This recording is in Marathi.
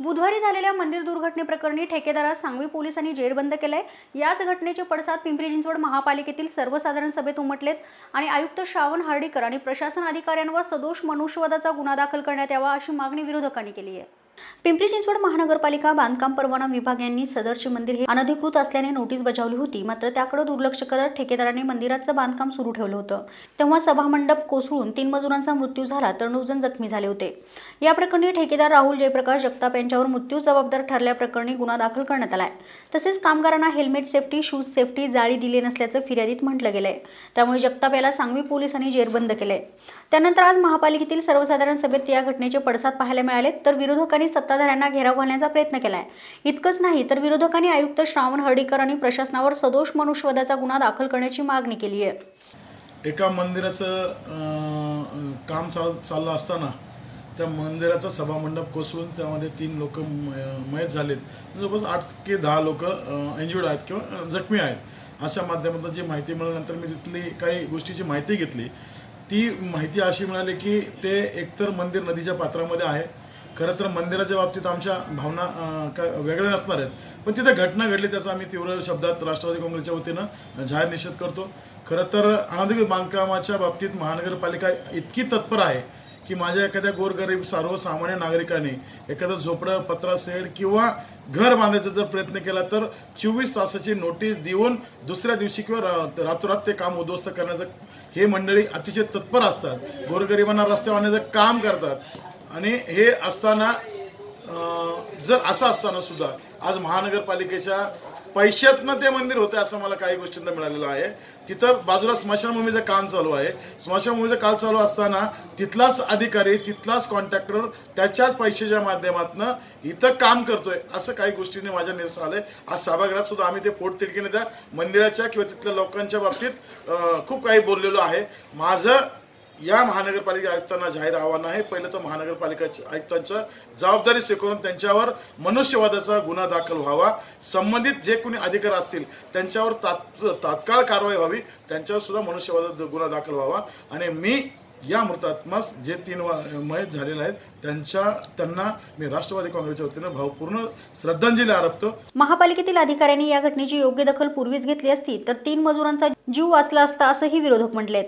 बुधवारी झालेल्या मंदिर दुर्घटनेप्रकरणी ठेकेदारास सांगवी पोलिसांनी जेरबंद केलाय. याच घटनेचे पडसाद पिंपरी चिंचवड महापालिकेतील सर्वसाधारण सभेत उमटलेत आणि आयुक्त श्रावण हर्डीकर आणि प्रशासन अधिकाऱ्यांवर सदोष मनुष्यवधाचा गुन्हा दाखल करण्यात यावा अशी मागणी विरोधकांनी केली आहे. पिंपरी चिंचवड महानगरपालिका बांधकाम परवाना विभाग यांनी सदरचे मंदिर हे अनधिकृत असल्याने नोटीस बजावली होती. मात्र त्याकडे दुर्लक्ष करत ठेकेदारांनी मंदिराचं बांधकाम सुरू ठेवलं होतं. तेव्हा सभामंडप कोसळून तीन मजुरांचा मृत्यू झाला तर नऊ जण जखमी झाले होते. या प्रकरणी ठेकेदार राहुल जयप्रकाश जगताप यांच्यावर मृत्यू जबाबदार ठरल्याप्रकरणी गुन्हा दाखल करण्यात आलाय. तसेच कामगारांना हेल्मेट सेफ्टी शूज सेफ्टी जाळी दिली नसल्याचं फिर्यादीत म्हटलं गेलंय. त्यामुळे जगताप याला सांगवी पोलिसांनी जेरबंद केलंय. त्यानंतर आज महापालिकेतील सर्वसाधारण सभेत या घटनेचे पडसाद पाहायला मिळाले तर विरोधकांनी सत्ताधाऱ्यांना घेराव घालण्याचा प्रयत्न केलाय. इतकंच नाही तर विरोधकांनी आयुक्त श्रावण हर्डीकर आणि प्रशासनावर सदोष मनुष्यवधाचा गुन्हा दाखल करण्याची मागणी केली आहे एका मंदिराचं काम चाल चाललं असताना त्या मंदिराचा सभामंडप कोसळून त्यामध्ये तीन लोक मयत झालेत. जवळपास आठ ते दहा लोक इंजुर्ड आहेत किंवा जखमी आहेत. अशा माध्यमातून जी माहिती मिळाल्यानंतर मी तिथली काही गोष्टीची माहिती घेतली. ती माहिती अशी मिळाली की ते एकतर मंदिर नदीच्या पात्रामध्ये आहे खरं तर मंदिराच्या बाबतीत आमच्या भावना का काय वेगळ्या नसणार आहेत. पण तिथे घटना घडली त्याचा आम्ही तीव्र शब्दात राष्ट्रवादी काँग्रेसच्या वतीनं जाहीर निषेध करतो. खरं तर अनधिकृत बांधकामाच्या बाबतीत महानगरपालिका इतकी तत्पर आहे की माझ्या एखाद्या गोरगरीब सर्वसामान्य नागरिकांनी एखादं झोपडं पत्रा सेड किंवा घर बांधायचा जर प्रयत्न केला तर चोवीस तासाची नोटीस देऊन दुसऱ्या दिवशी किंवा रा- रातोरात ते काम उद्ध्वस्त करण्याचं हे मंडळी अतिशय तत्पर असतात. गोरगरिबांना रस्त्यावर आणण्याचं काम करतात. आणि हे असताना जर असं असताना सुद्धा आज महानगरपालिकेच्या पैशातनं ते मंदिर होते असं मला काही गोष्टींना मिळालेलं आहे. तिथं बाजूला स्मशानभूमीचं काम चालू आहे. स्मशानभूमीचं काम चालू असताना तिथलाच अधिकारी तिथलाच कॉन्ट्रॅक्टर त्याच्याच पैशाच्या माध्यमातून इथं काम करतोय असं काही गोष्टींनी माझ्या निदर्शनास आलंय. आज सभागृहात सुद्धा आम्ही ते पोटतिडकीने त्या मंदिराच्या किंवा तिथल्या लोकांच्या बाबतीत खूप काही बोललेलो आहे. माझं या महानगरपालिका आयुक्तांना जाहीर आव्हान आहे. पहिलं तर महानगरपालिका आयुक्तांच्या जबाबदारी स्वीकारून त्यांच्यावर मनुष्यवादाचा गुन्हा दाखल व्हावा. संबंधित जे कोणी अधिकार असतील त्यांच्यावर तात् तात्काळ कारवाई व्हावी. त्यांच्यावर सुद्धा मनुष्यवादाचा गुन्हा दाखल व्हावा. आणि मी या मृतात्मास जे तीन वा- मयत झालेले आहेत त्यांच्या त्यांना मी राष्ट्रवादी काँग्रेसच्या वतीनं भावपूर्ण श्रद्धांजली अर्पतो. महापालिकेतील अधिकाऱ्यांनी या घटनेची योग्य दखल पूर्वीच घेतली असती तर तीन मजुरांचा जीव वाचला असता असंही विरोधक म्हटले